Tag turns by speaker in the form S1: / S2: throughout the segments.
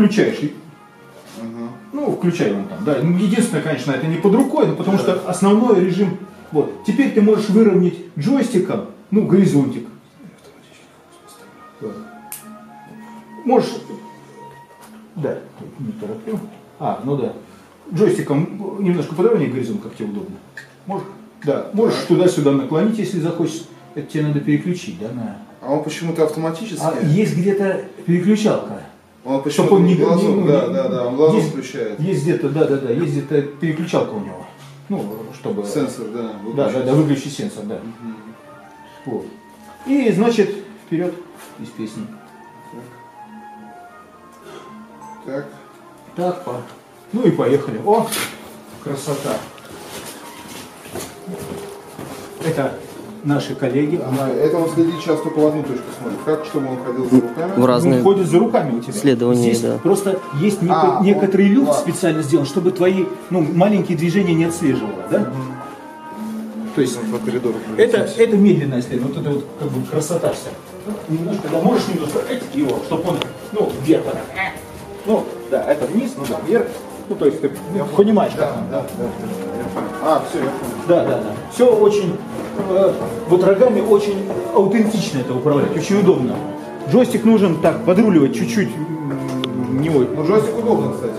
S1: включаешь. Ну, включай вон там. Да. Ну, Единственное, конечно, это не под рукой, но потому что основной режим. Вот. Теперь ты можешь выровнять джойстиком, ну, горизонтик. Вот. Можешь. Да, не тороплю. А, ну да. Джойстиком немножко подровняй горизонт, как тебе удобно. Можешь, да, можешь туда-сюда наклонить, если захочешь. Это тебе надо переключить, да, на.
S2: А он почему-то автоматически.
S1: А есть где-то переключалка.
S2: Он
S1: Чтоб
S2: почему-то
S1: он не-
S2: глазок,
S1: не- ну,
S2: да,
S1: не-
S2: да, да, он глазок
S1: есть-
S2: включает.
S1: Есть где-то, да, да, да, есть где-то переключалка у него. Ну, чтобы.
S2: Сенсор, да.
S1: Да,
S2: выключить.
S1: да, да, выключить сенсор, да. Вот. И значит, вперед из песни.
S2: Так.
S1: Так, по. Ну и поехали. О, красота. Это наши коллеги.
S2: Ага, это он следит сейчас только в одну точку смотрит. Как, чтобы он ходил за руками?
S3: В разные...
S1: Он ходит за руками у тебя.
S3: Исследования,
S1: Здесь
S3: да.
S1: просто есть неко-
S2: А, он-
S1: некоторый люфт
S2: ладно.
S1: специально сделан, чтобы твои ну, маленькие движения не отслеживало, да? То есть
S2: По коридору.
S1: это, это медленное исследование, вот это вот как бы красота вся. Немножко, да, можешь немножко его, чтобы он, ну, вверх вот так. Ну, да, это вниз, ну да, вверх. Ну, то есть ты понимаешь, как там, да.
S2: А, все, я понял.
S1: Да, да, да. Все очень, вот рогами очень аутентично это управлять, очень удобно. Джойстик нужен так, подруливать чуть-чуть, не ой.
S2: Ну, джойстик удобно, кстати.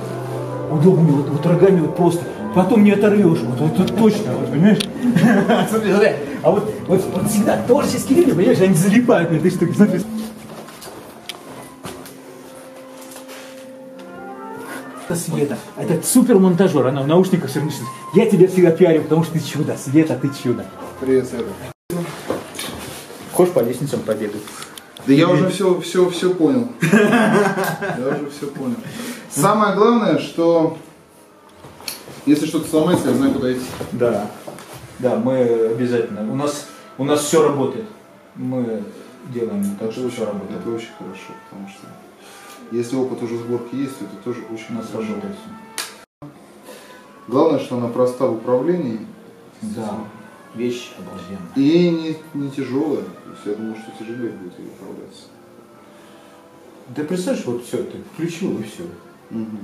S1: Удобнее, вот, вот рогами вот просто. Потом не оторвешь, вот, вот, вот точно, вот, понимаешь? Смотри, смотри. А вот, вот, вот всегда творческие люди, понимаешь, они залипают на этой штуке. Смотри. Это Света, это супер монтажер, она в наушниках все. Я тебя всегда пиарю, потому что ты чудо, Света, ты чудо.
S2: Привет, Света.
S1: Хочешь по лестницам побегать?
S2: Да я уже все, все, все понял. Я уже все понял. Самое главное, что если что-то сломается, я знаю, куда идти.
S1: Да. Да, мы обязательно. У нас, у нас все работает. Мы делаем так, что все работает.
S2: Это очень хорошо, потому что если опыт уже сборки есть, то это тоже
S1: У
S2: очень
S1: нас
S2: хорошо.
S1: работает.
S2: Главное, что она проста в управлении
S1: Да. Вещь обалденная.
S2: и не, не тяжелая. То есть я думал, что тяжелее будет ее управляться.
S1: Ты представляешь, вот все, ты включил и все.
S2: Мгм.